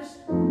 matters.